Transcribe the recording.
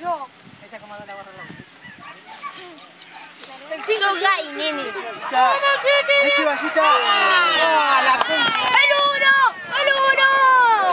yo. Esa como la gorra El nene.